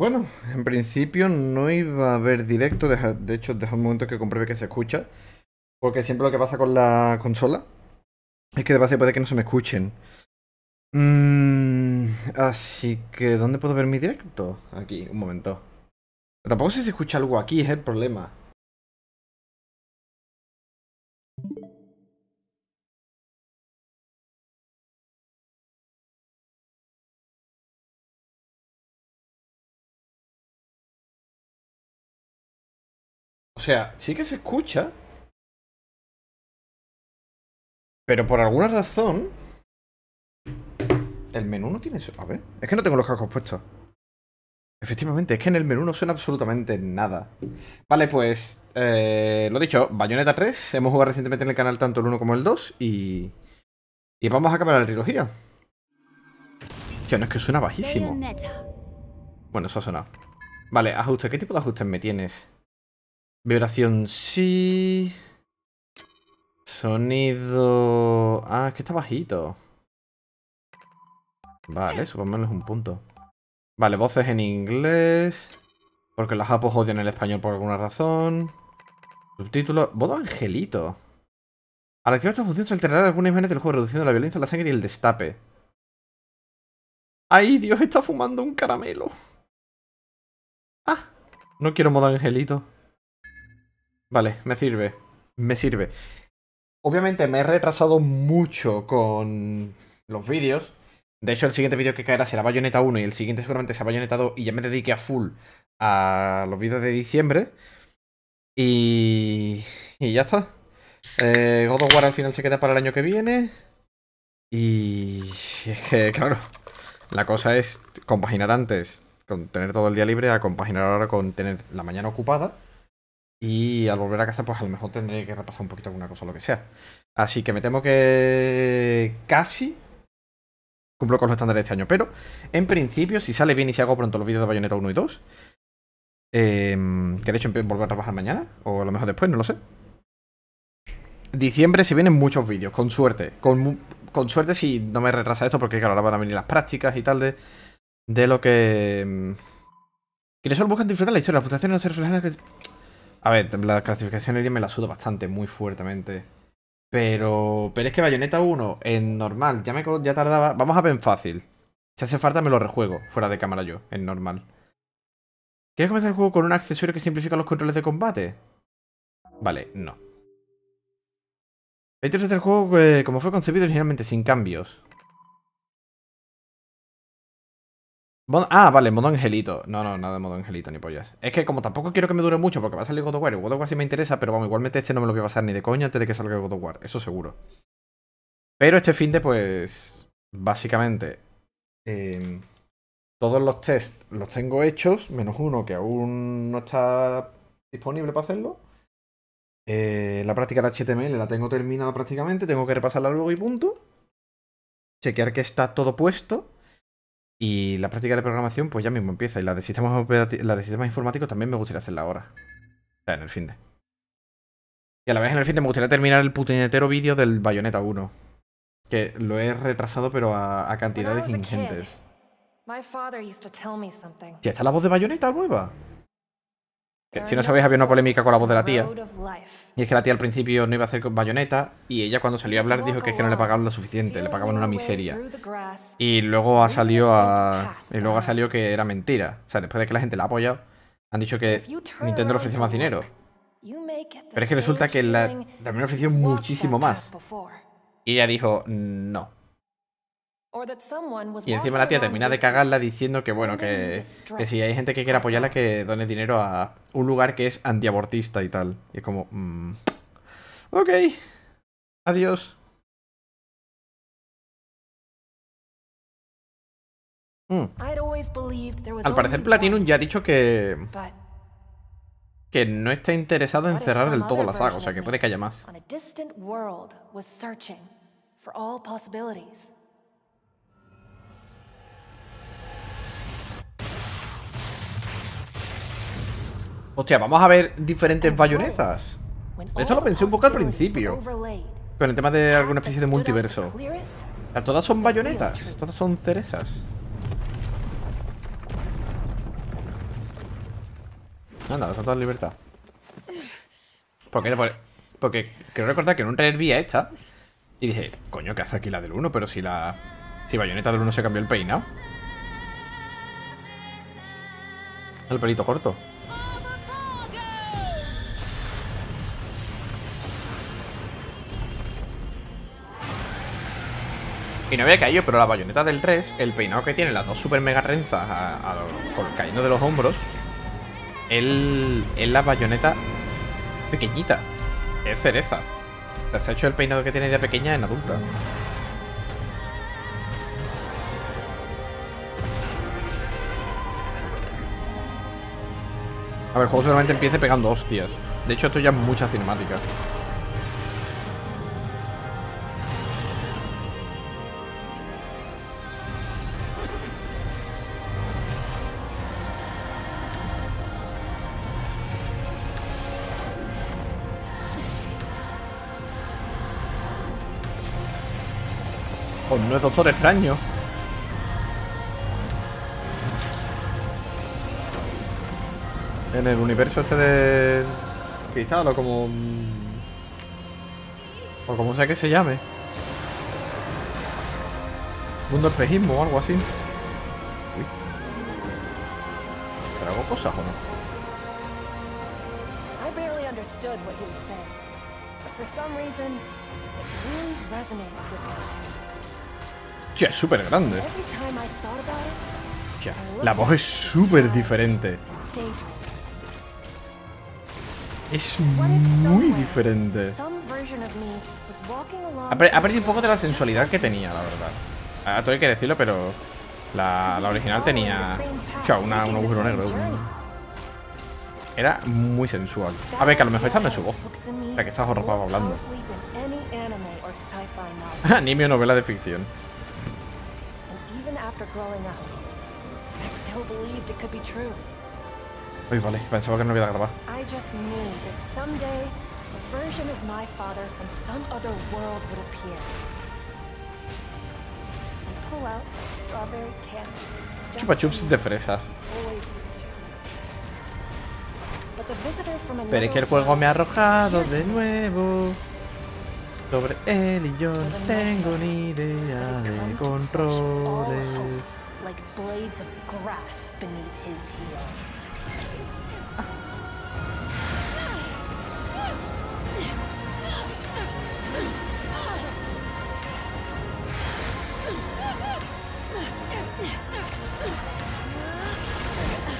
Bueno, en principio no iba a haber directo, de hecho, deja un momento que compruebe que se escucha. Porque siempre lo que pasa con la consola es que de base puede que no se me escuchen. Mm, así que, ¿dónde puedo ver mi directo? Aquí, un momento. Pero tampoco sé si se escucha algo aquí, es el problema. O sea, sí que se escucha. Pero por alguna razón. El menú no tiene eso. A ver. Es que no tengo los cascos puestos. Efectivamente, es que en el menú no suena absolutamente nada. Vale, pues. eh, lo dicho, Bayonetta 3. Hemos jugado recientemente en el canal tanto el 1 como el 2. Y. Y vamos a acabar la trilogía. Tío, no es que suena bajísimo. Bueno, eso ha sonado. Vale, ajuste. ¿Qué tipo de ajustes me tienes? Vibración sí. Sonido. Ah, es que está bajito. Vale, supongo es un punto. Vale, voces en inglés. Porque los japos odian el español por alguna razón. Subtítulos. Modo angelito. Al activar esta función se alterará algunas imágenes del juego, reduciendo la violencia, la sangre y el destape. ¡Ay, Dios! Está fumando un caramelo. Ah, no quiero modo angelito. Vale, me sirve. Me sirve. Obviamente me he retrasado mucho con los vídeos. De hecho, el siguiente vídeo que caerá será Bayonetta 1 y el siguiente seguramente será Bayonetta 2 y ya me dediqué a full a los vídeos de diciembre. Y... Y ya está. Eh, God of War al final se queda para el año que viene. Y... Es que, claro, la cosa es compaginar antes con tener todo el día libre a compaginar ahora con tener la mañana ocupada. Y al volver a casa, pues a lo mejor tendré que repasar un poquito alguna cosa o lo que sea. Así que me temo que casi cumplo con los estándares de este año. Pero, en principio, si sale bien y si hago pronto los vídeos de Bayonetta 1 y 2, em, que de hecho volver a trabajar mañana, o a lo mejor después, no lo sé. Diciembre se vienen muchos vídeos, con suerte. Con, con suerte si no me retrasa esto, porque claro, ahora van a venir las prácticas y tal de, de lo que... em, Quienes solo buscan disfrutar la historia, las puntuaciones no se reflejan en. A ver, la clasificación aérea me la sudo bastante, muy fuertemente. Pero, pero es que Bayonetta 1 en normal ya me ya tardaba. Vamos a ver en fácil. Si hace falta me lo rejuego, fuera de cámara yo, en normal. ¿Quieres comenzar el juego con un accesorio que simplifica los controles de combate? Vale, no. Este es el juego eh, como fue concebido originalmente, sin cambios. Ah, vale, modo angelito. No, no, nada de modo angelito ni pollas. Es que como tampoco quiero que me dure mucho porque va a salir God of War. God of War sí me interesa, pero vamos, igualmente este no me lo voy a pasar ni de coña antes de que salga God of War. Eso seguro. Pero este fin de, pues, básicamente, eh, todos los tests los tengo hechos, menos uno que aún no está disponible para hacerlo. Eh, la práctica de HTML la tengo terminada prácticamente, tengo que repasarla luego y punto. Chequear que está todo puesto. Y la práctica de programación, pues ya mismo empieza. Y la de sistemas, la de sistemas informáticos también me gustaría hacerla ahora. O sea, en el fin de. Y a la vez en el fin de me gustaría terminar el putinetero vídeo del Bayonetta 1. Que lo he retrasado, pero a, a cantidades ingentes. ¿Ya está la voz de Bayonetta nueva? Si no sabéis, había una polémica con la voz de la tía. Y es que la tía al principio no iba a hacer con Bayonetta. Y ella cuando salió a hablar dijo que es que no le pagaban lo suficiente, le pagaban una miseria. Y luego ha salido a. Y luego ha salido que era mentira. O sea, después de que la gente la ha apoyado, han dicho que Nintendo le ofreció más dinero. Pero es que resulta que la- también le ofreció muchísimo más. Y ella dijo, no. Y encima la tía termina de cagarla diciendo que, bueno, que, que si hay gente que quiere apoyarla, que done dinero a un lugar que es antiabortista y tal. Y es como, mm, ok, adiós. Mm. Al parecer Platinum ya ha dicho que, que no está interesado en cerrar del todo la saga, o sea que puede que haya más. Hostia, vamos a ver diferentes bayonetas. Esto lo pensé un poco al principio. Con el tema de alguna especie de multiverso. Todas son bayonetas, todas son cerezas. Anda, estatua de libertad. Porque, porque quiero recordar que en un trailer vi a esta y dije, coño, ¿qué hace aquí la del 1? Pero si la. Si Bayonetta del 1 se cambió el peinado. El pelito corto. Y no había caído, pero la bayoneta del 3, el peinado que tiene las dos super mega renzas a, cayendo de los hombros, él es la bayoneta pequeñita. Es cereza. se ha hecho el peinado que tiene de pequeña en adulta. A ver, el juego solamente empiece pegando hostias. De hecho, esto ya es mucha cinemática. No es Doctor Extraño. En el universo este de... Cristal o como... O como sea que se llame. Mundo espejismo o algo así. Uy. ¿Pero hago cosas o no? For some reason, it really resonated with me. Es súper grande. La voz es súper diferente. Es muy diferente. Ha, perdido un poco de la sensualidad que tenía, la verdad. Ah, todo hay que decirlo, pero la, la original tenía una, un agujero negro. Era muy sensual. A ver, que a lo mejor esta me su voz. O sea, que estás horrorado hablando. Anime o novela de ficción. After growing up, I still believed it could be true. Uy, vale, pensaba que no había grabar. I just knew that someday a version of my father from some other world would appear. And pull out a strawberry candy. Chupa chups de fresa. Pero es que el juego me ha arrojado de nuevo. Sobre él y yo no tengo ni idea de controles.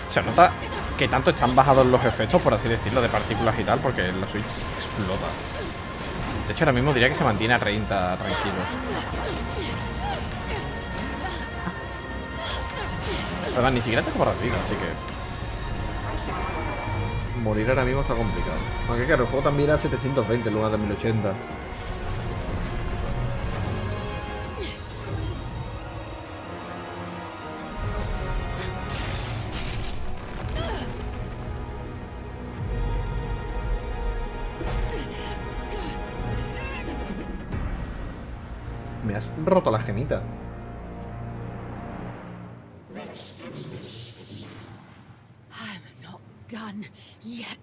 Se nota que tanto están bajados los efectos, por así decirlo, de partículas y tal, porque la Switch explota. De hecho, ahora mismo diría que se mantiene a 30 tranquilos. Ni siquiera tengo para vida, así que... Morir ahora mismo está complicado. Aunque claro, el juego también era 720 en lugar de 1080. Roto la gemita.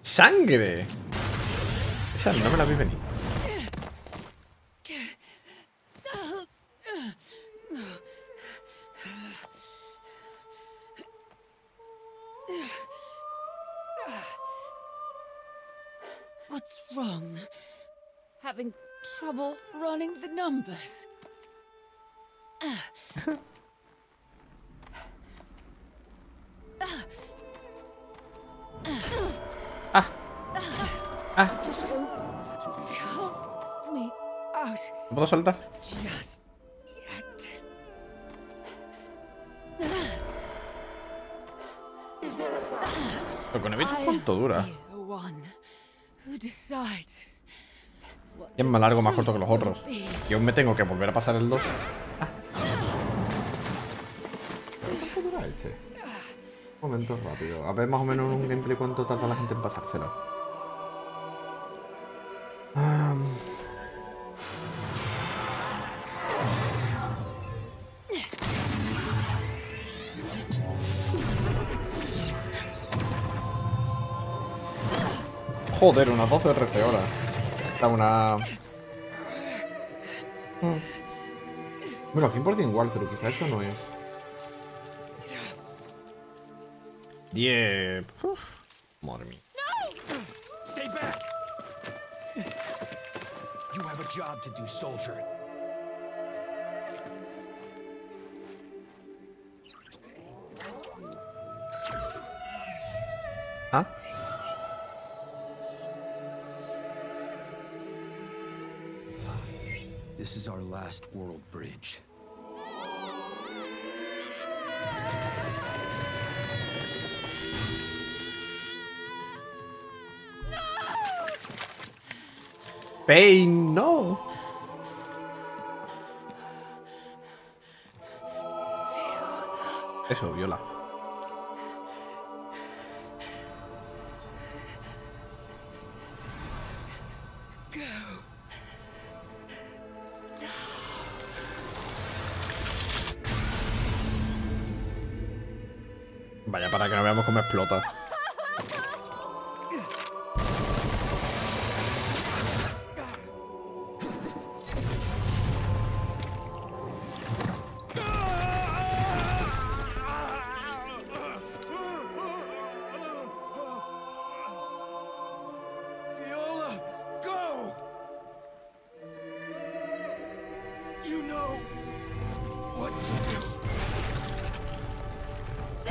¡Sangre! Esa no me la vi venir. What's wrong? Having trouble running the numbers? Ah. Ah. ¿Puedo soltar? Pero con el bicho cuánto dura. Y es más largo, más corto que los otros. Y aún me tengo que volver a pasar el 2. Momento rápido. A ver más o menos un gameplay cuánto tarda la gente en pasársela. Joder, unas 12 o 13 horas. Está una... Mm. Bueno, 100% walkthrough, quizá esto no es. 10. Uf, Madre mía. Stay back! You have a job to do, soldier. Huh? This is our last world bridge. Pain, no. Eso, viola. Vaya, para que no veamos cómo explota.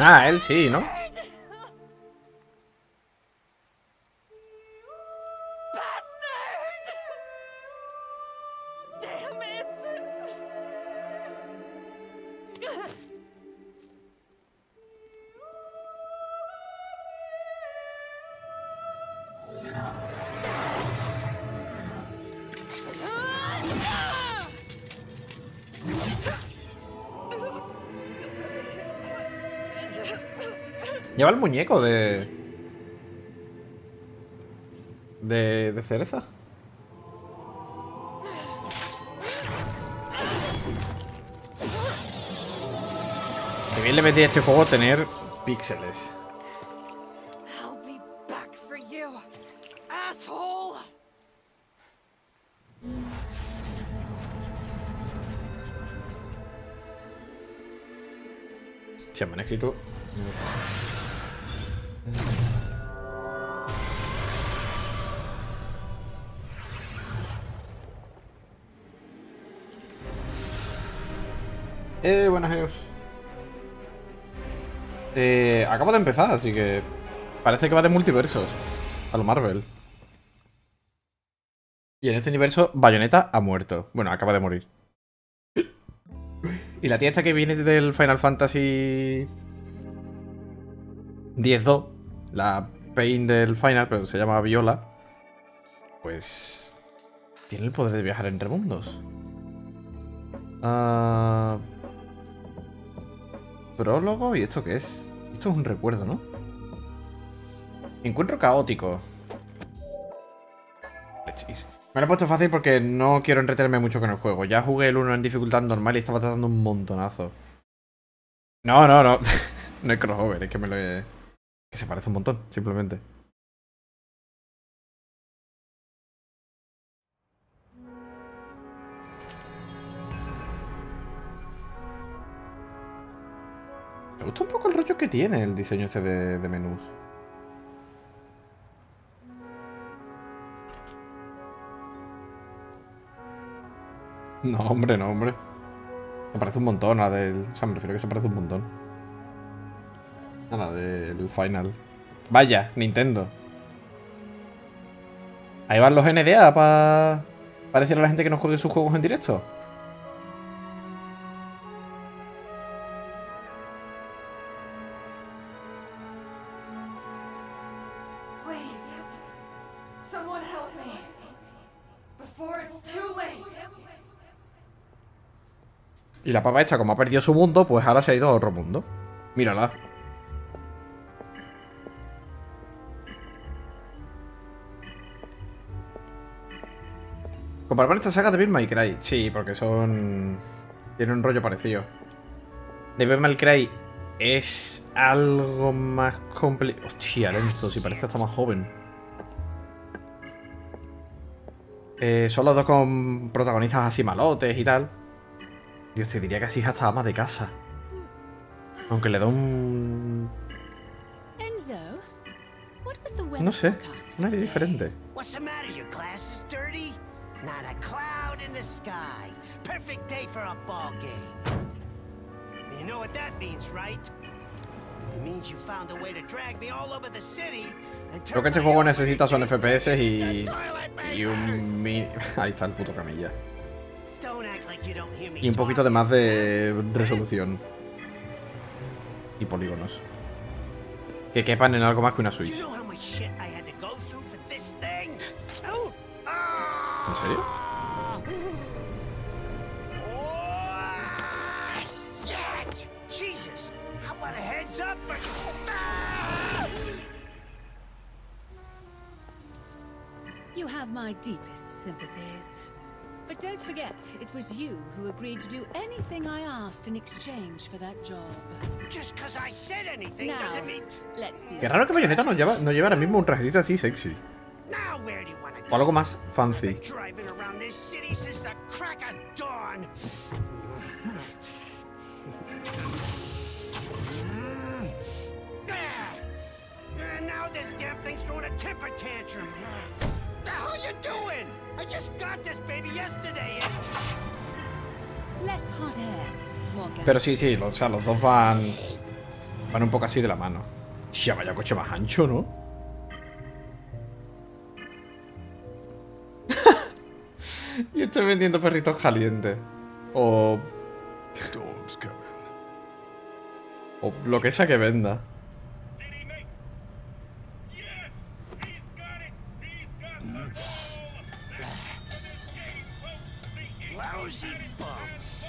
Ah, él sí, ¿no? Lleva el muñeco de. de. de cereza. Que bien le metí a este juego tener píxeles. Se me han escrito. Eh, buenas Eos. Eh, acabo de empezar, así que parece que va de multiversos. A lo Marvel. Y en este universo, Bayonetta ha muerto. Bueno, acaba de morir. Y la tía esta que viene del Final Fantasy 10-2, la Pain del Final, pero se llama Viola, pues tiene el poder de viajar entre mundos. Ah, prólogo, ¿y esto qué es? Esto es un recuerdo, ¿no? Encuentro caótico. Me lo he puesto fácil porque no quiero entretenerme mucho con el juego. Ya jugué el 1 en dificultad normal y estaba tratando un montonazo. No, no, no. no es crossover, es que me lo he... Que se parece un montón, simplemente. Gusta un poco el rollo que tiene el diseño este de, menús. No, hombre, no, hombre. Se parece un montón a la del. O sea, me refiero a que se parece un montón. A la del final. Vaya, Nintendo. Ahí van los NDA para. Para decirle a la gente que no juegue sus juegos en directo. Y la papa esta, como ha perdido su mundo, pues ahora se ha ido a otro mundo. Mírala. Comparar esta saga de May Cry. Sí, porque son... Tienen un rollo parecido. Devil May Cry es algo más complicado. Hostia, Lenzo, si parece hasta más joven. Eh, son los dos con protagonistas así malotes y tal. Dios, te diría que así es hasta ama de casa. Aunque le da un... No sé, una idea diferente. You know what that means, right? It means you found a way to drag me all over the city and Creo que este juego necesita son FPS y... Y un... mi- Ahí está el puto camilla. Y un poquito de más de resolución. Y polígonos. Que quepan en algo más que una Switch. Oh! Ah! ¿En serio? Oh. Ah! You have my deepest sympathies. But don't forget, it was you who agreed to do anything I asked in exchange for that job. Just because I said anything Now, doesn't mean... let's be Qué raro que Bayonetta no lleva, no lleva ahora mismo un trajecito así sexy. Now where do you want to O go? algo más fancy. Driving around this city since the crack of dawn. And now this damn thing's throwing a temper tantrum. The hell you doing? I just got this baby yesterday. less hot air. Pero sí, sí, o sea, los dos van. Van un poco así de la mano. Ya vaya coche más ancho, ¿no? y estoy vendiendo perritos calientes. O. O lo que sea que venda. Lousy bums.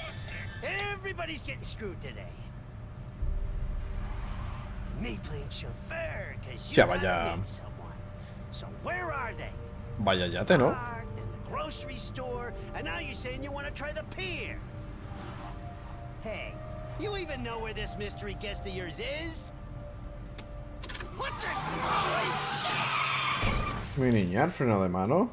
Everybody's getting screwed today. Me playing chauffeur because you vaya. someone. So where are they? Vaya yate, ¿no? Parked in the grocery store, and now you're saying you want to try the pier. Hey, you even know where this mystery guest of yours is? What the? Holy shit! Mi niña, el freno de mano.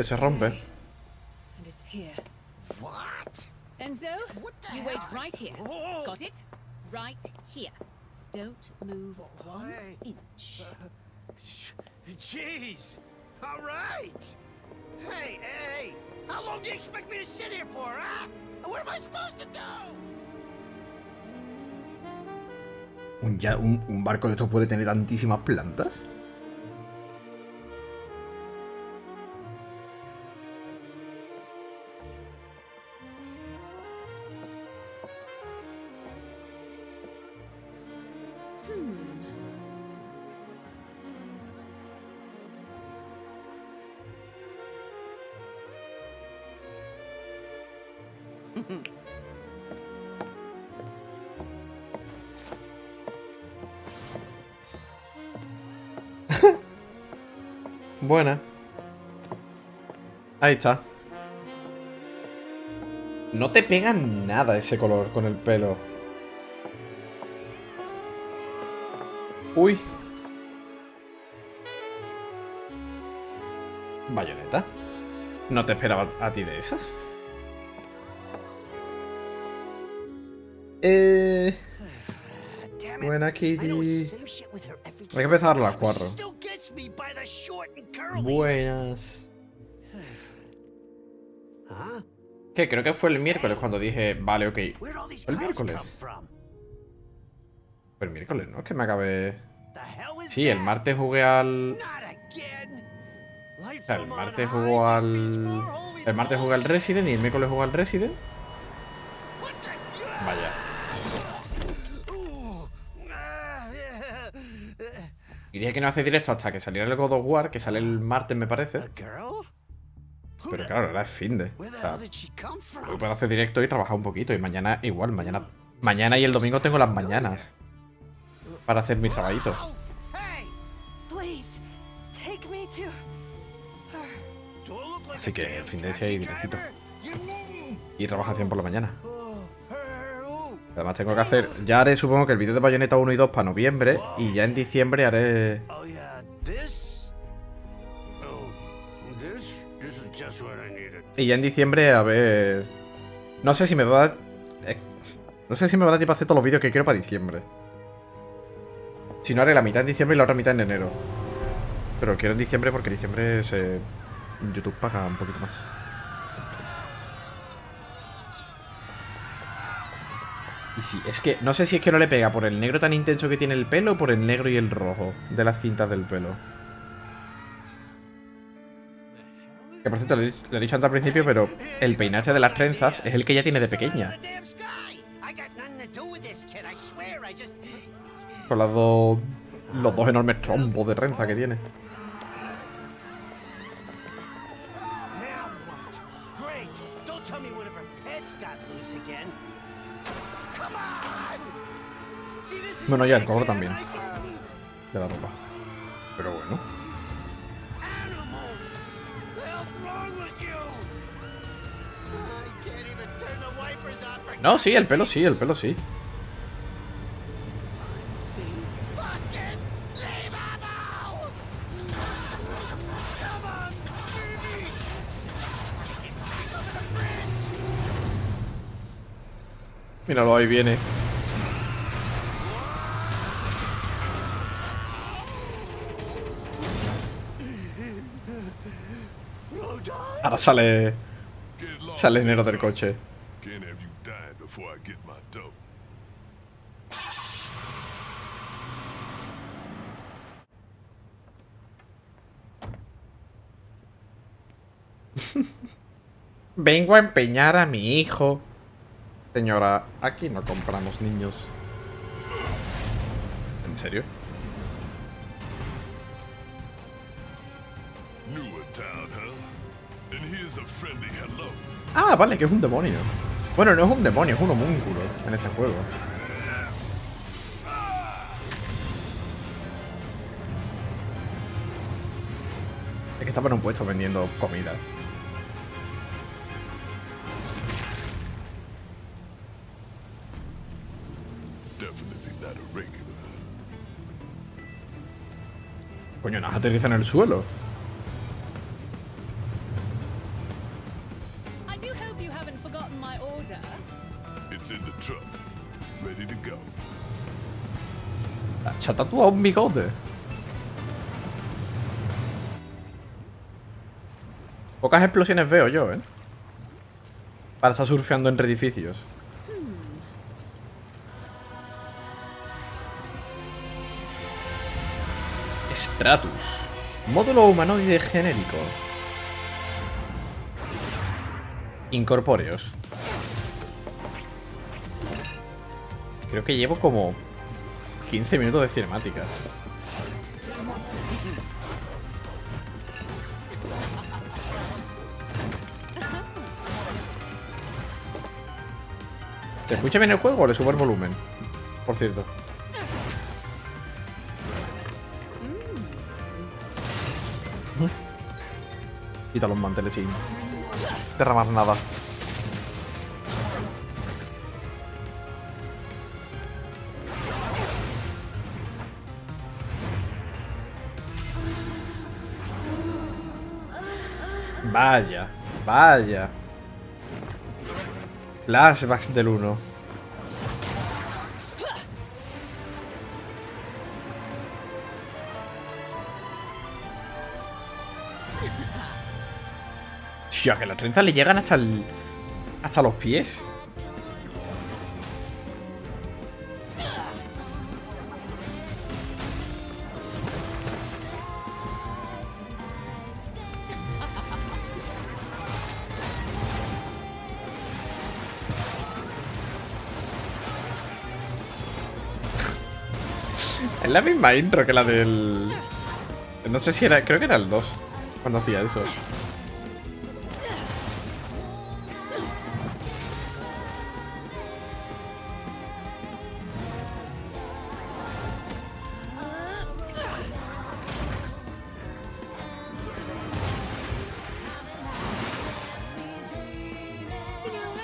Que se rompe. and it's here. What? Enzo, you wait right here. Got it? Right here. Don't move one inch. Jeez. All right. Hey, hey. How long do you expect me to sit here for, huh? And what am I supposed to do? ¿Un, ya- un, un barco de estos puede tener tantísimas plantas? Buena. Ahí está. No te pega nada ese color con el pelo. Uy. Bayoneta. No te esperaba a ti de esas. Eh. It. Buena, Kitty. Hay que empezar a las time, Buenas. Que creo que fue el miércoles cuando dije, vale, ok. El miércoles. Fue el miércoles, ¿no? Es que me acabé. Sí, el martes jugué al. O sea, el martes jugó al. El martes jugué al. Resident y el miércoles jugué al Resident. What the- Vaya. Ooh. Ah, yeah. Y dije que no hace directo hasta que saliera el God of War, que sale el martes, me parece. Pero claro, era el fin de. O sea, hoy puedo hacer directo y trabajar un poquito. Y mañana igual, mañana. Mañana y el domingo tengo las mañanas. para hacer mi trabajito. Así que el fin de ese taxi y dinecito. driver? You move. Y trabajación por la mañana. Además tengo que hacer... Ya haré supongo que el vídeo de Bayonetta 1 y 2 para noviembre. Y ya en diciembre haré... Oh. Oh. Y ya en diciembre a ver... No sé si me va a dar... eh, No sé si me va a dar tiempo a hacer todos los vídeos que quiero para diciembre. Si no haré la mitad en diciembre y la otra mitad en enero. Pero quiero en diciembre porque en diciembre se... YouTube paga un poquito más. Y sí, es que no sé si es que no le pega por el negro tan intenso que tiene el pelo o por el negro y el rojo de las cintas del pelo. Que por cierto, lo he, dicho antes al principio, pero el peinaje de las trenzas es el que ella tiene de pequeña. Con las dos. Los dos enormes trombos de trenza que tiene. Bueno, ya, el color también. De la ropa. Pero bueno. No, sí, el pelo sí, el pelo sí. Míralo, ahí viene. Ahora sale. Sale enero del coche. Vengo a empeñar a mi hijo. Señora, aquí no compramos niños. ¿En serio? Ah, vale, que es un demonio. Bueno, no es un demonio, es un homúnculo en este juego. Es que estaba en un puesto vendiendo comida. Coño, nos aterriza en el suelo. Tatuado un bigote. Pocas explosiones veo yo, ¿eh? Para estar surfeando entre edificios. Stratus. Módulo humanoide genérico. Incorpóreos. Creo que llevo como 15 minutos de cinemática. ¿Se escucha bien el juego o le subo el volumen? Por cierto. Quita los manteles sin derramar nada. Vaya, vaya. Flashbacks del 1. Tía, que las trenzas le llegan hasta el. hasta los pies. Es la misma intro que la del... No sé si era... Creo que era el 2 cuando hacía eso.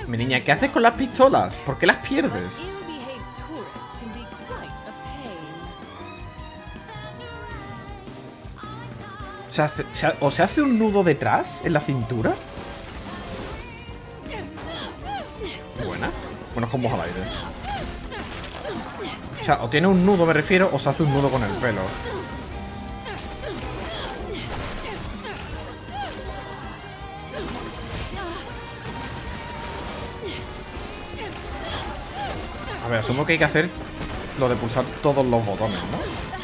Mi niña, ¿qué haces con las pistolas? ¿Por qué las pierdes? ¿Se hace- se ha- ¿O se hace un nudo detrás, en la cintura? Buena. Bueno, es con voz al aire. O sea, o tiene un nudo, me refiero, o se hace un nudo con el pelo. A ver, asumo que hay que hacer lo de pulsar todos los botones, ¿no?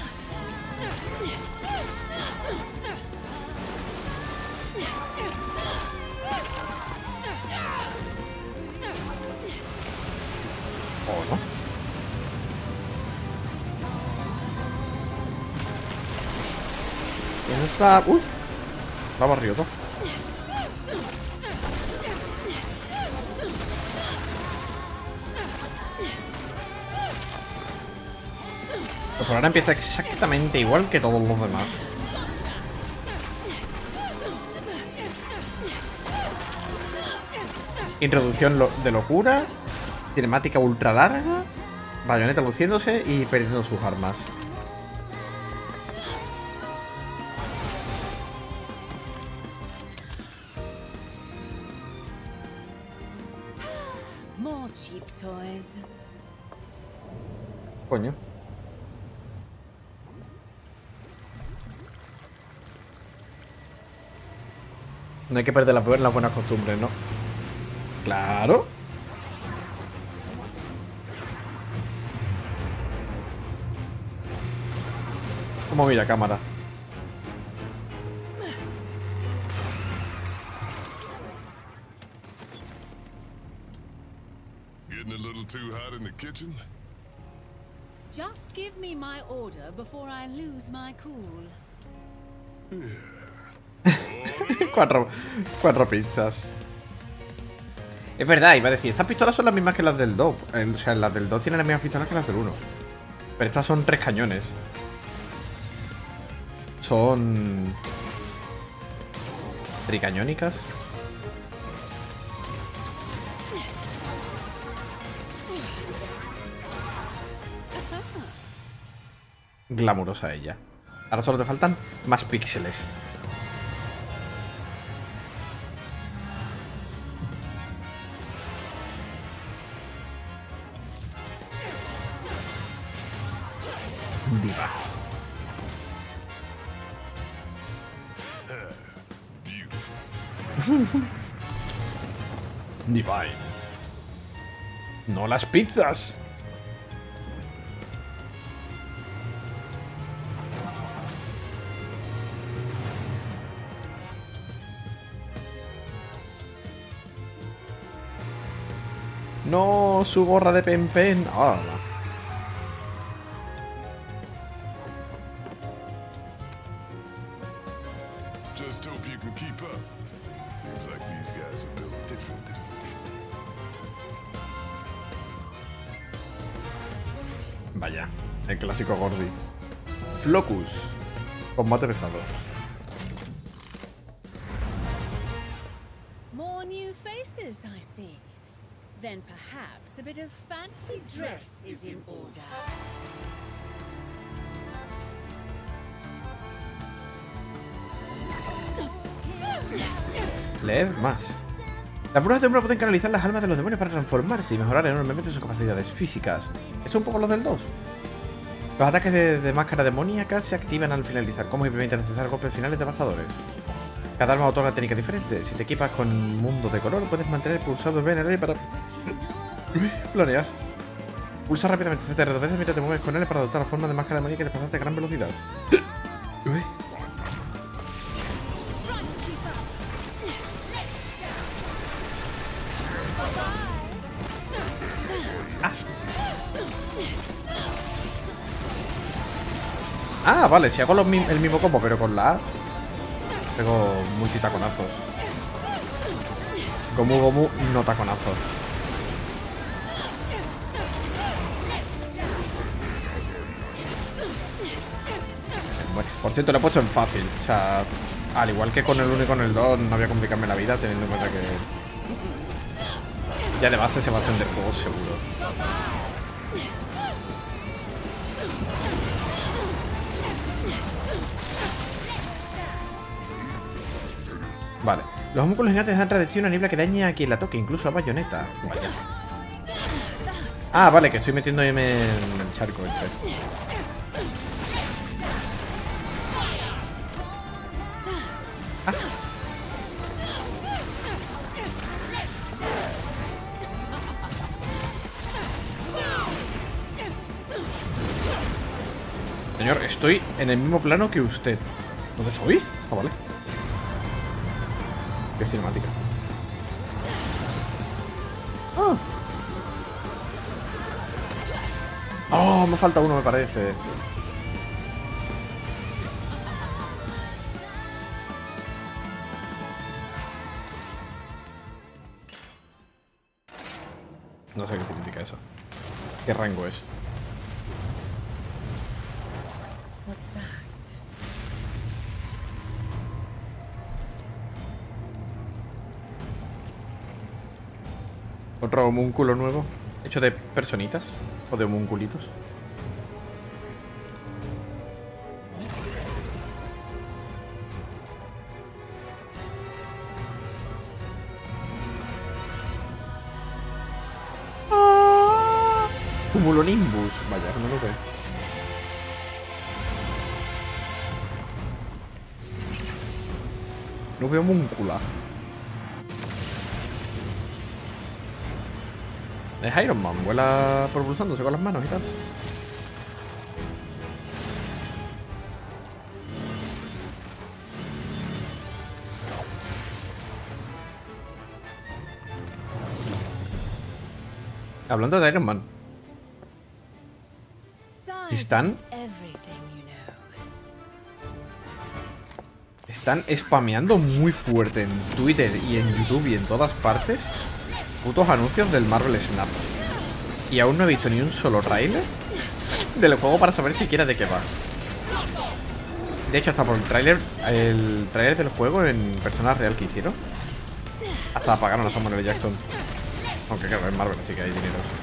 Está? ¡Uy! Barrido todo. Pues ahora empieza exactamente igual que todos los demás. Introducción lo- de locura, cinemática ultra larga, bayoneta luciéndose y perdiendo sus armas. Coño. No hay que perder las, las buenas costumbres, ¿no? Claro. Como mira cámara. Getting a little too hot in the kitchen? Just give me my order before I lose my cool. cuatro, cuatro pizzas. Es verdad, iba a decir, estas pistolas son las mismas que las del 2. Eh, O sea, las del 2 tienen las mismas pistolas que las del 1. Pero estas son tres cañones. Son... Tricañónicas. Glamurosa ella. Ahora solo te faltan más píxeles. Diva. Divine. No las pizzas. No, su gorra de pen pen. Different than usual. Vaya, el clásico Gordy. Flocus. Combate pesado. Las brujas de umbra pueden canalizar las almas de los demonios para transformarse y mejorar enormemente sus capacidades físicas. Es un poco lo del 2. Los ataques de, máscara demoníaca se activan al finalizar, como implementa necesarios golpes finales devastadores. Cada arma otorga técnicas diferentes. Si te equipas con mundo de color, puedes mantener pulsado el BNR para planear. Pulsa rápidamente CTR dos veces mientras te mueves con él para adoptar la forma de máscara demoníaca y desplazarte a gran velocidad. Vale, si hago el mismo combo, pero con la A, pego multitaconazos. Gomu Gomu, no taconazos. Bueno, por cierto, lo he puesto en fácil. O sea, al igual que con el 1 y con el 2, no voy a complicarme la vida teniendo en cuenta que. Ya de base se va a hacer de juego seguro. Vale. Los homúnculos gigantes han resistido una niebla que daña a quien la toque, incluso a bayoneta. Vaya. Ah, vale, que estoy metiéndome en el charco este. Señor, estoy en el mismo plano que usted. ¿Dónde estoy? Ah, vale. Qué cinemática. Ah. Oh, me falta uno, me parece. No sé qué significa eso. ¿Qué rango es? Otro homúnculo nuevo. Hecho de personitas. O de homúnculitos. Cumulonimbus. Vaya, no lo veo. No veo homúncula. Es Iron Man, vuela propulsándose con las manos y tal. Hablando de Iron Man, ¿Están? están spameando muy fuerte en Twitter y en YouTube y en todas partes putos anuncios del Marvel Snap. Y aún no he visto ni un solo trailer del juego para saber siquiera de qué va. De hecho, hasta por el tráiler, el tráiler del juego en persona real que hicieron, hasta apagaron a Samuel L. Jackson. Aunque claro, es Marvel, así que hay dinero.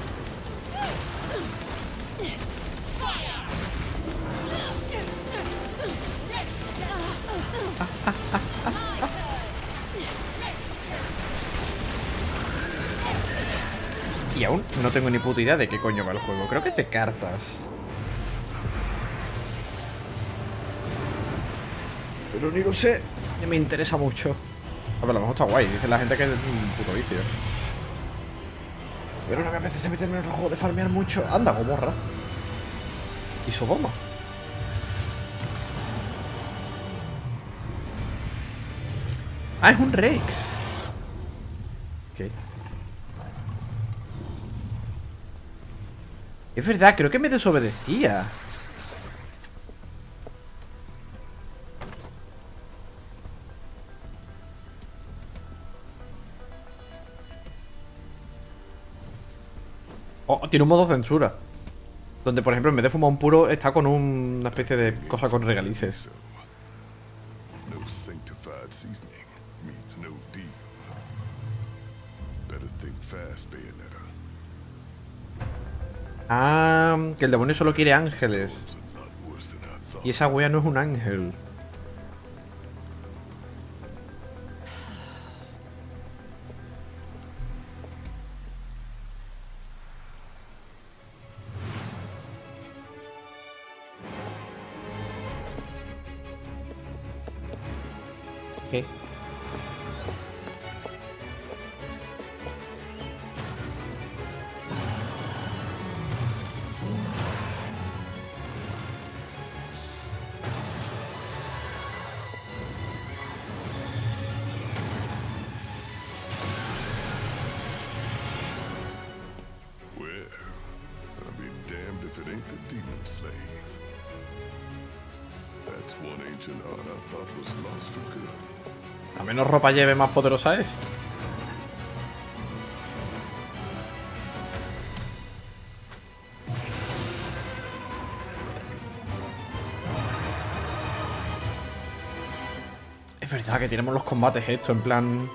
No tengo ni puta idea de qué coño va el juego. Creo que es de cartas. Pero ni lo sé. Me interesa mucho. A ver, a lo mejor está guay. Dice la gente que es un puto vicio. Pero no me apetece meterme en el juego de farmear mucho. Anda, gomorra. Y Sodoma. Ah, es un Rex. Ok. Es verdad, creo que me desobedecía. Oh, tiene un modo censura. Donde, por ejemplo, en vez de fumar un puro, está con un- una especie de cosa con regalices. No Ah, que el demonio solo quiere ángeles. Y esa wea no es un ángel. Ropa lleve, más poderosa es. Es verdad que tenemos los combates esto, en plan...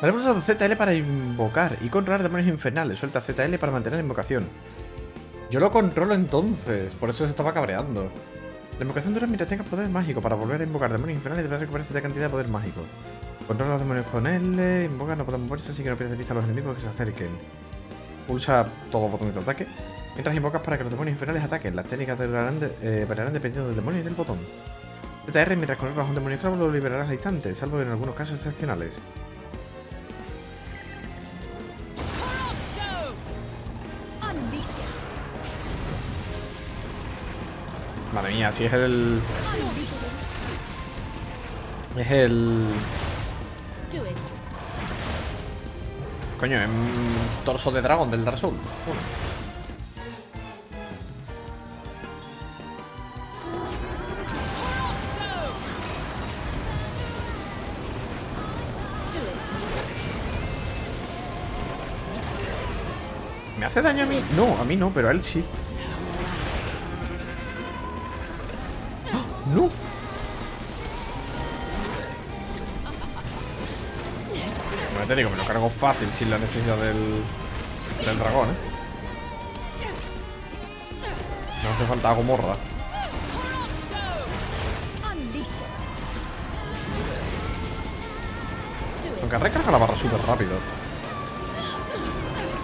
Vale, hemos usado ZL para invocar y controlar demonios infernales. Suelta ZL para mantener invocación. Yo lo controlo entonces, por eso se estaba cabreando. La invocación dura mientras tenga poder mágico. Para volver a invocar demonios infernales deberá recuperar cierta cantidad de poder mágico. Controla los demonios con L, invoca, no podemos morirse así que no pierdes de vista a los enemigos que se acerquen. Pulsa todos los botones de ataque. Mientras invocas para que los demonios infernales ataquen. Las técnicas durarán de- eh, variarán dependiendo del demonio y del botón. ZR, mientras controlas un demonio esclavo, lo liberarás al instante, salvo en algunos casos excepcionales. Si es el. Es el. Coño, es torso de dragón del Dark Souls. ¿Me hace daño a mí? No, a mí no, pero a él sí. Te digo, me lo cargo fácil sin la necesidad del, del dragón, ¿eh? No hace falta algo morra. Unleash it. Do it. Aunque recarga la barra súper rápido.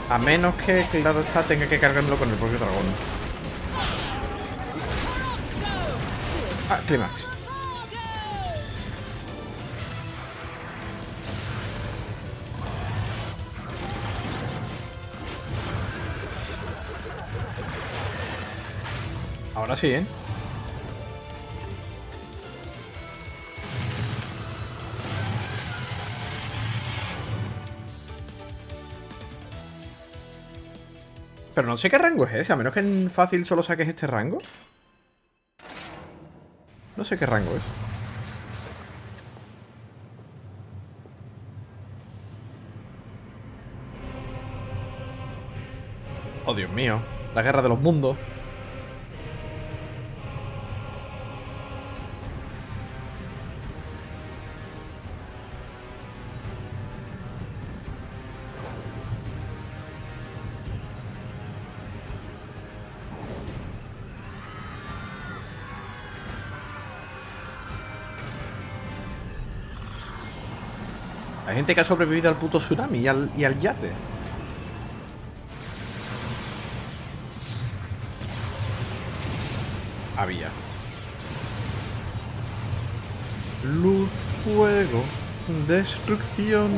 A menos que, claro está, tenga que cargarlo con el propio dragón. Ah, clímax. Ahora sí, ¿eh? Pero no sé qué rango es ese, a menos que en fácil solo saques este rango. No sé qué rango es. Oh, Dios mío. La guerra de los mundos. Hay gente que ha sobrevivido al puto tsunami y al, y al yate. Había. Luz, fuego, destrucción.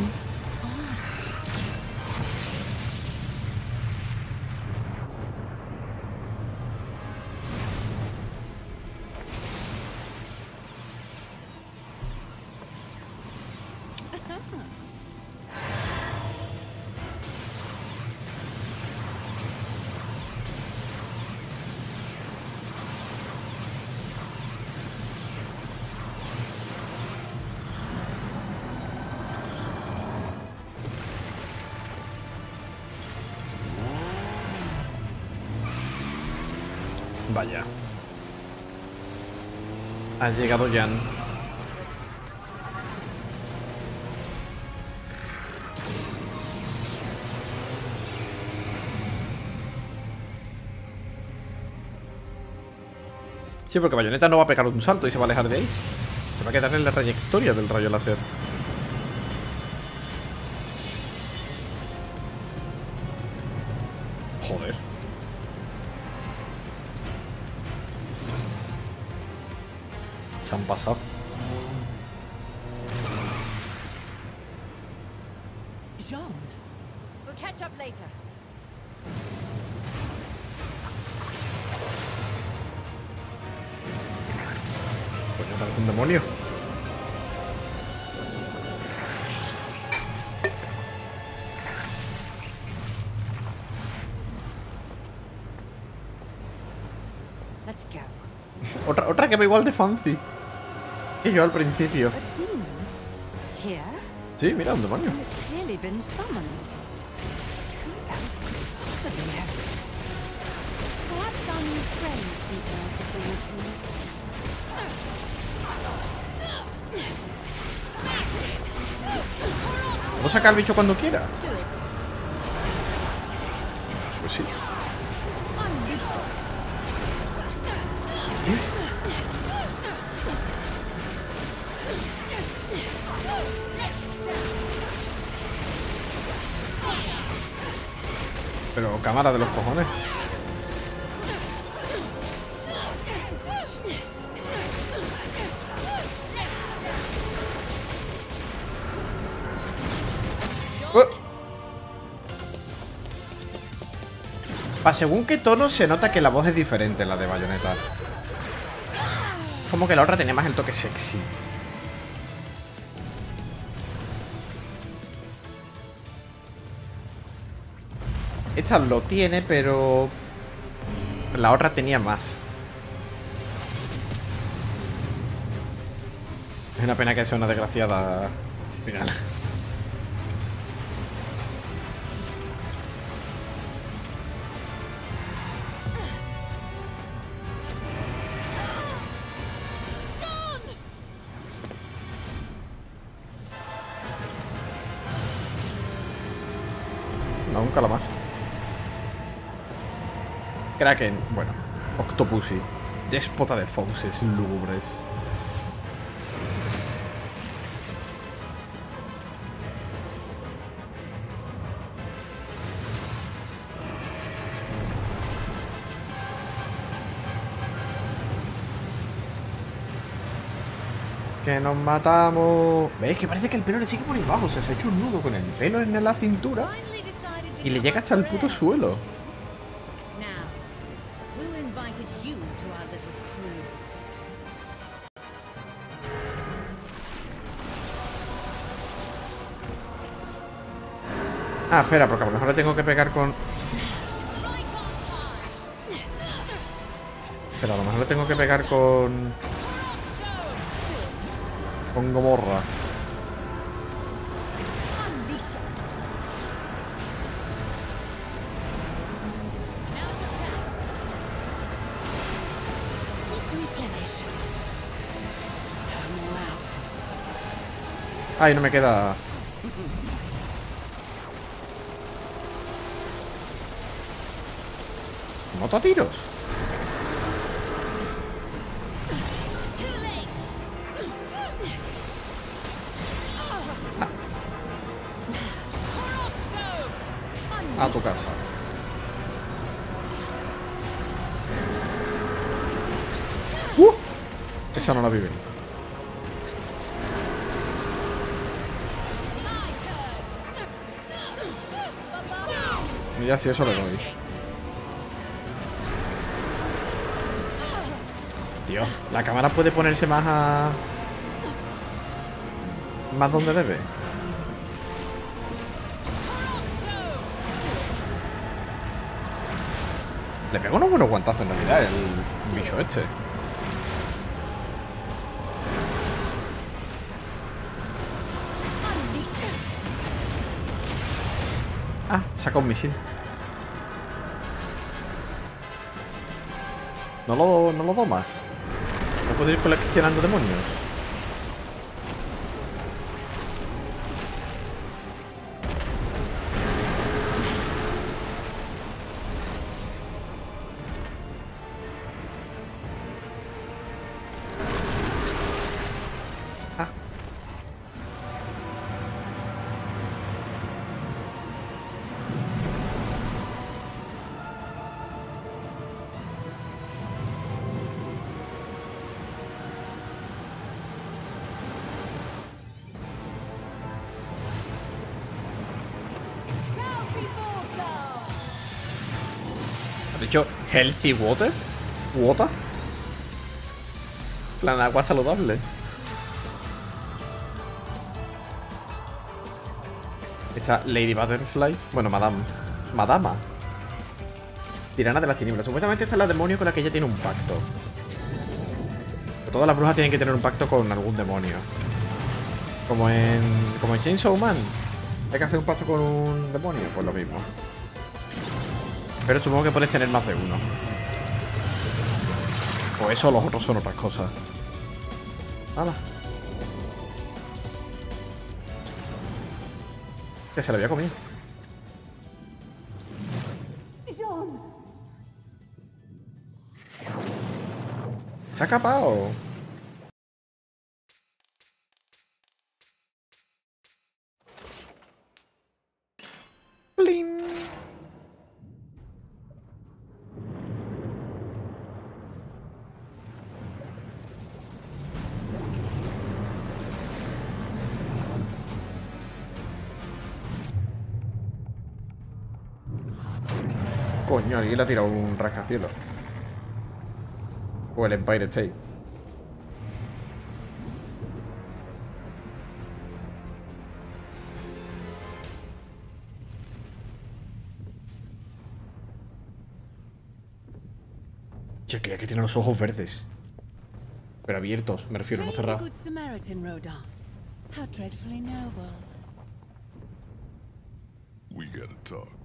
Llegado Jan. Sí, porque Bayonetta no va a pegar un salto y se va a alejar de ahí. Se va a quedar en la trayectoria del rayo láser. Let's go. Otra, otra que va igual de fancy. Que yo al principio. Sí, mira, un demonio. ¿Puedo sacar al bicho cuando quiera? Cámara de los cojones. Pa según qué tono se nota que la voz es diferente la de Bayonetta. Como que la otra tenía más el toque sexy. Esta lo tiene, pero la otra tenía más. Es una pena que sea una desgraciada final. Kraken, bueno. Octopussy. Déspota de fauces lúgubres. Que nos matamos. ¿Veis? Que parece que el pelo le sigue por ahí abajo. O sea, se ha hecho un nudo con el pelo en la cintura. Y le llega hasta el puto suelo. Ah, espera, porque a lo mejor le tengo que pegar con... Pero a lo mejor le tengo que pegar con... Con Gomorra. Ay, no me queda... ¿Moto a tiros? A tu casa. ¡Uh! Esa no la vive. Y ya si eso le doy. La cámara puede ponerse más a... Más donde debe. Le pego unos buenos guantazos en realidad el bicho este. Ah, saca un misil. No lo, no lo domas. No puedo ir coleccionando demonios. Healthy water? ¿Water? Plan agua saludable. Esta Lady Butterfly. Bueno, Madame. Madama. Tirana de las tinieblas. Supuestamente esta es la demonio con la que ella tiene un pacto. Todas las brujas tienen que tener un pacto con algún demonio. Como en. Como en Chainsaw Man. Hay que hacer un pacto con un demonio. Pues lo mismo. Pero supongo que puedes tener más de uno. O eso los otros son otras cosas. Hala. Que se lo había comido. Se ha escapado. Coño, alguien le ha tirado un rascacielos. O el Empire State. Che, que que tiene los ojos verdes. Pero abiertos, me refiero, no cerrados. We gotta talk.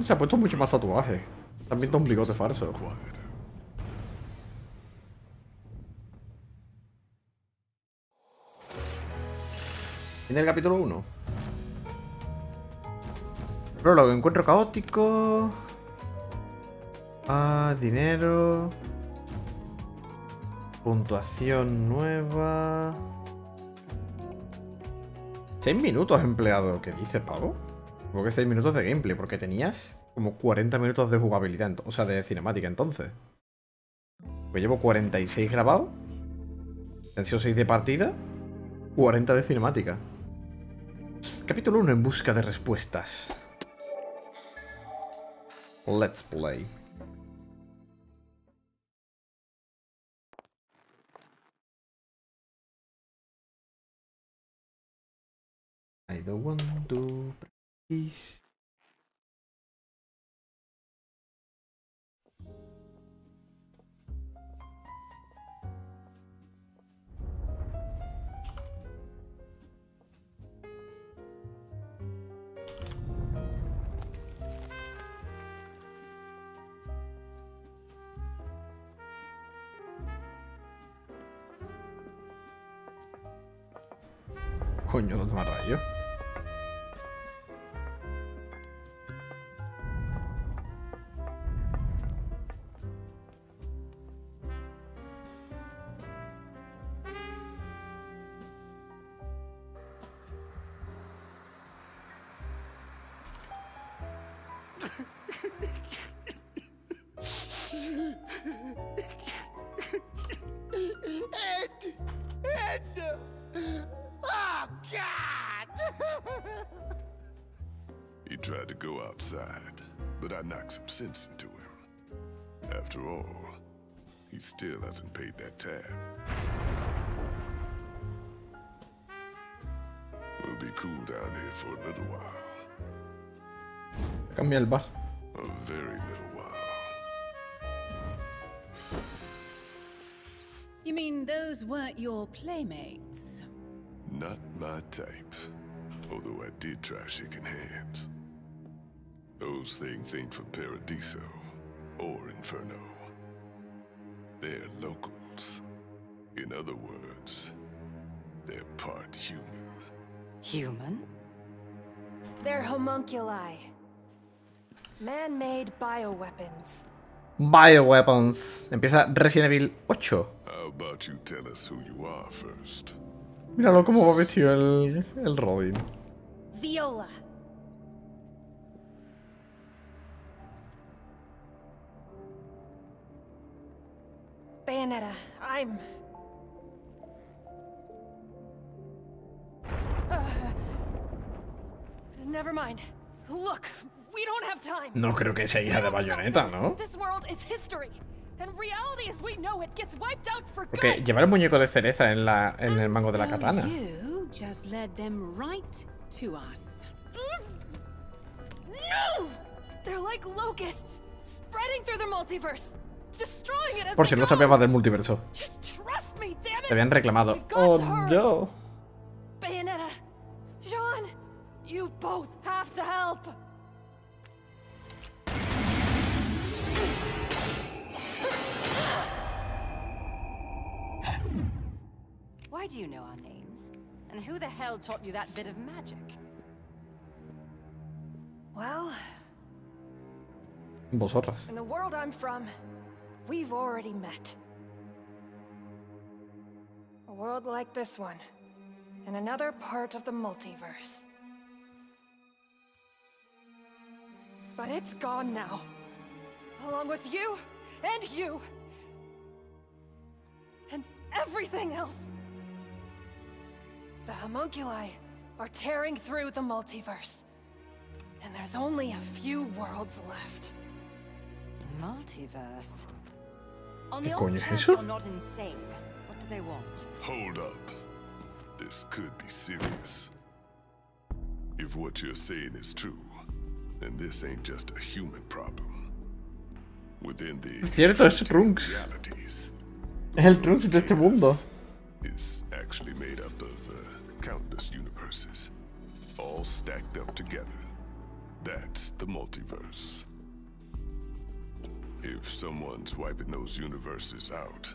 Se ha puesto mucho más tatuaje. También un bigote falso. En el capítulo 1. Prólogo, encuentro caótico. Ah, dinero. Puntuación nueva. 6 minutos empleado. ¿Qué dices, pavo? Supongo que 6 minutos de gameplay, porque tenías como 40 minutos de jugabilidad, o sea, de cinemática entonces. Pues llevo 46 grabados. Han sido 6 de partida. 40 de cinemática. Capítulo 1 en busca de respuestas. Let's play. I don't want to practice. Coño, ¿dónde me rayo? Ed! But I knocked some sense into him. After all, he still hasn't paid that tab. We'll be cool down here for a little while. Cambia el bar. A very little while. You mean those weren't your playmates? Not my type. Although I did try shaking hands. Those things ain't from Paradiso or Inferno. They're locals. In other words, they're part human. Human? They're homunculi. Man-made bioweapons. Bioweapons. Empieza Resident Evil 8. How about you tell us who you are first? Míralo cómo va vestido el, el Robin. Viola. Bayonetta, I'm... Uh, never mind. Look, we don't have time. No creo que sea hija de Bayonetta, ¿no? This world is history. And reality as we know it gets wiped out for Porque good. llevar el muñeco de cereza en, la, en el mango de la katana. You just led them right to us. No! They're like locusts, spreading through the multiverse, destroying it as Por si no sabías del multiverso. Te habían reclamado. Oh no. Bayonetta, Jean, you both have to help. Why do you know our names? And who the hell taught you that bit of magic? Well, Vosotras. in the world I'm from, we've already met. A world like this one, in another part of the multiverse. But it's gone now. Along with you, and you, and everything else. The homunculi are tearing through the multiverse. And there's only a few worlds left. Multiverse. The ¿Qué off coño es chance eso? you're not insane, what do they want? Hold up. This could be serious. If what you're saying is true, then this ain't just a human problem. Within the Cierto, es Trunks. realities, Es el Trunks de este mundo. is actually made up of uh, countless universes, all stacked up together. That's the multiverse. If someone's wiping those universes out,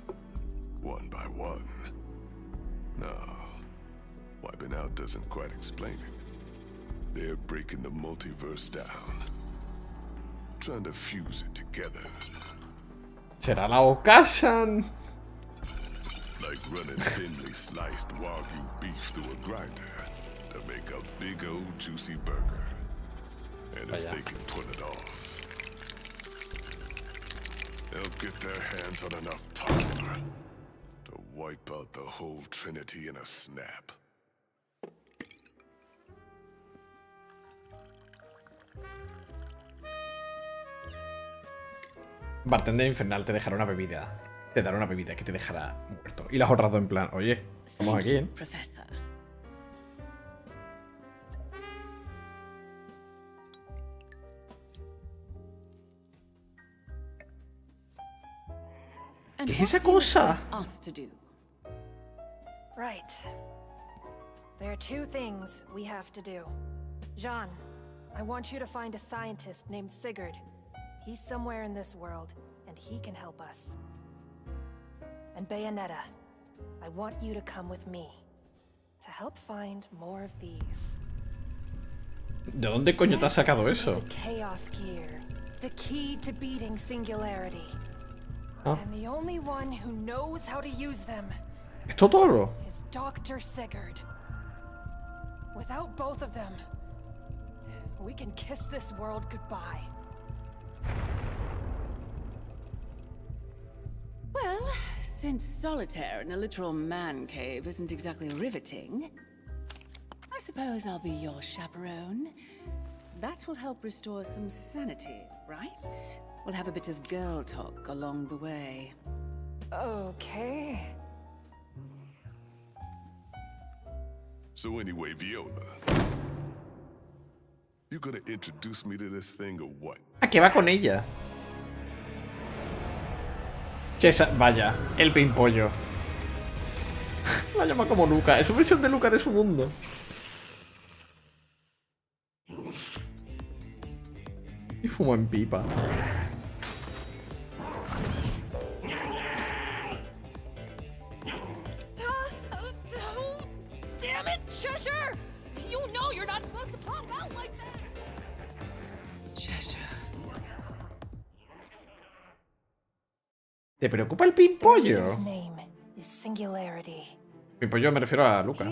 one by one. No, wiping out doesn't quite explain it. They're breaking the multiverse down, trying to fuse it together. Será la Okashan. Like running thinly sliced Wagyu beef through a grinder to make a big old juicy burger. And if Vaya. they can pull it off, they'll get their hands on enough power to wipe out the whole Trinity in a snap. Bartender infernal te dejará una bebida. Te dará una bebida que te dejará muerto. Y la has ahorrado en plan, oye, vamos Thank aquí, ¿eh? And ¿Qué es esa cosa? us to do? Right. There are two things we have to do. Jean, I want you to find a scientist named Sigurd. He's somewhere in this world, and he can help us. And Bayonetta, I want you to come with me to help find more of these. ¿De dónde coño te has sacado This eso? is chaos gear, the key to beating singularity. Ah. And the only one who knows how to use them ¿Es Totoro? is Dr. Sigurd. Without both of them, we can kiss this world goodbye. Well, since solitaire in a literal man cave isn't exactly riveting, I suppose I'll be your chaperone. That will help restore some sanity, right? We'll have a bit of girl talk along the way. Okay. So anyway, Viola, you gonna introduce me to this thing or what? Ah, ¿A qué va con ella? Che, esa- vaya, el pimpollo. La llama como Luca, es su versión de Luca de su mundo. Like that! Cheshire. ¿Te preocupa el pimpollo? His name is Singularity. Pimpollo me refiero a Luca.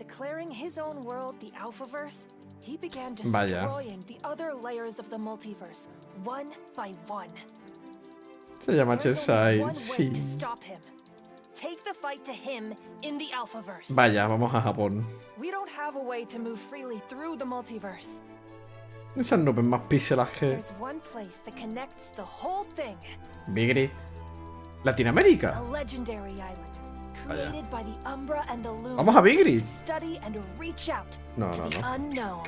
Declaring his own world the Alphaverse, he began destroying the other layers of the multiverse, one by one. Se llama Chesai, sí. stop him. Take the fight to him in the Alphaverse. Vaya, vamos a Japón. We don't have a way to move freely through the multiverse. Esas nubes más píxelas que... There's one place that connects the whole thing. Bigrit. A Latinoamérica. legendary island Loom. Vamos a out No, no, no.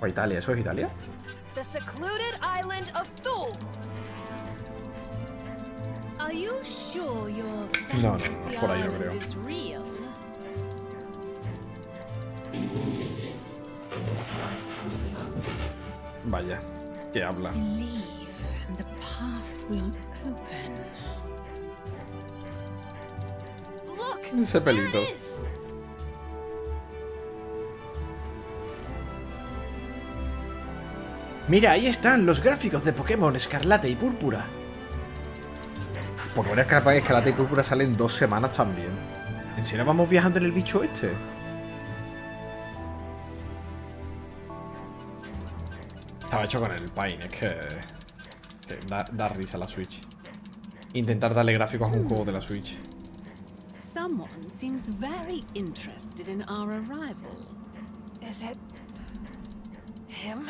O Italia, ¿eso es Italia? The secluded island of Thule. Are you sure your No, no, no, por ahí island creo. Vaya, que habla. Believe, and the path will open. Ese pelito. Mira, ahí están los gráficos de Pokémon Escarlata y Púrpura. Uf, por Escarlata y Púrpura salen dos semanas también. ¿En serio vamos viajando en el bicho este? Estaba hecho con el Pine, es que... que da, da risa la Switch. Intentar darle gráficos a un juego de la Switch. Someone seems very interested in our arrival. Is it... him?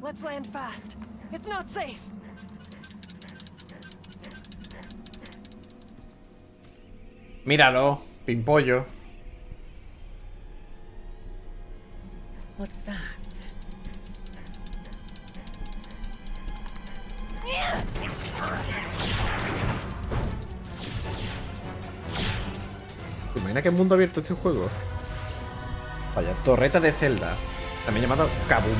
Let's land fast. It's not safe. Míralo, pimpollo. What's that? ¿Te imaginas qué mundo abierto este juego? Vaya, torreta de Zelda. También llamado Kaboom.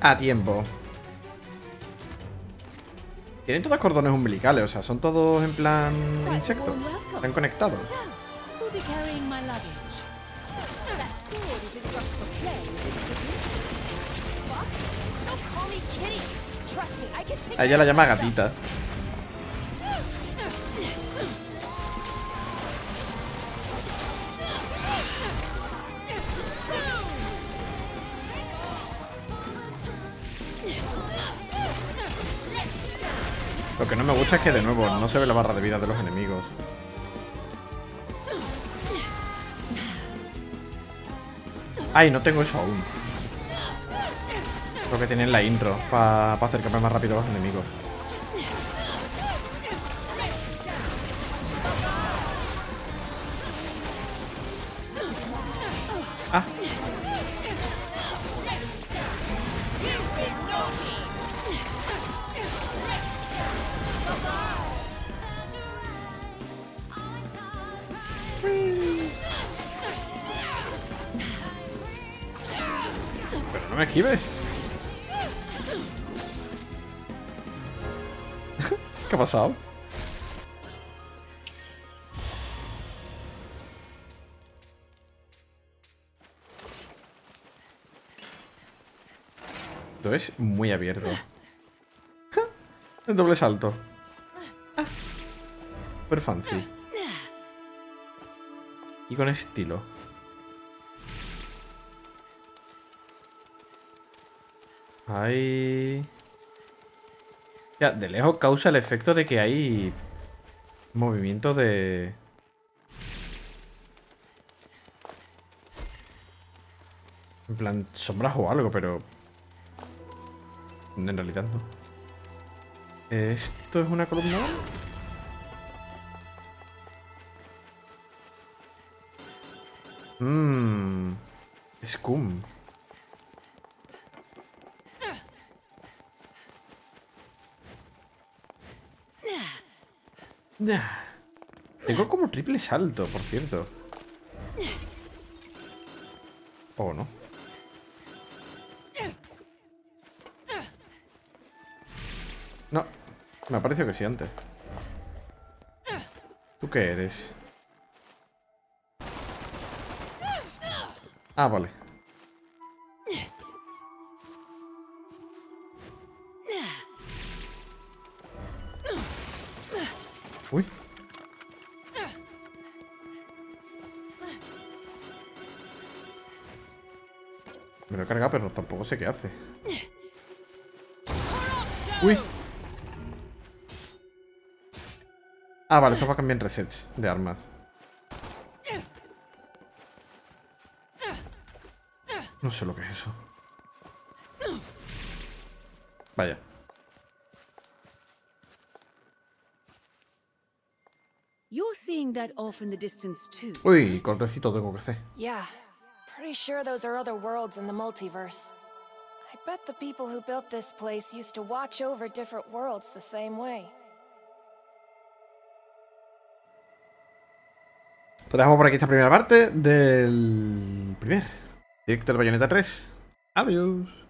A tiempo. Tienen todos cordones umbilicales, o sea, son todos en plan insectos. Están conectados. Who'll be carrying my luggage? Lo que no me gusta es que de nuevo no se ve la barra de vida de los enemigos. Ay, no tengo eso aún. Creo que tienen la intro para acercarme más rápido a los enemigos. Pasado? Esto es muy abierto. El doble salto. Super fancy. Y con estilo. Ahí. De lejos causa el efecto de que hay movimiento de... En plan, sombras o algo, pero... En realidad no. ¿Esto es una columna? Mmm... Scum. Tengo como triple salto, por cierto. Oh, no. No, me ha parecido que sí antes. ¿Tú qué eres? Ah, vale. Pero tampoco sé qué hace. Uy. Ah, vale, esto va a cambiar en resets de armas. No sé lo que es eso. Vaya. You're seeing that off in the distance too. Uy, cortecito tengo que hacer. Pretty sure those are other worlds in the multiverse. I bet the people who built this place used to watch over different worlds the same way. Pues dejamos por aquí esta primera parte del primer directo de Bayonetta 3. Adiós.